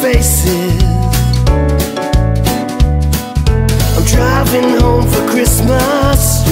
faces. I'm driving home for Christmas.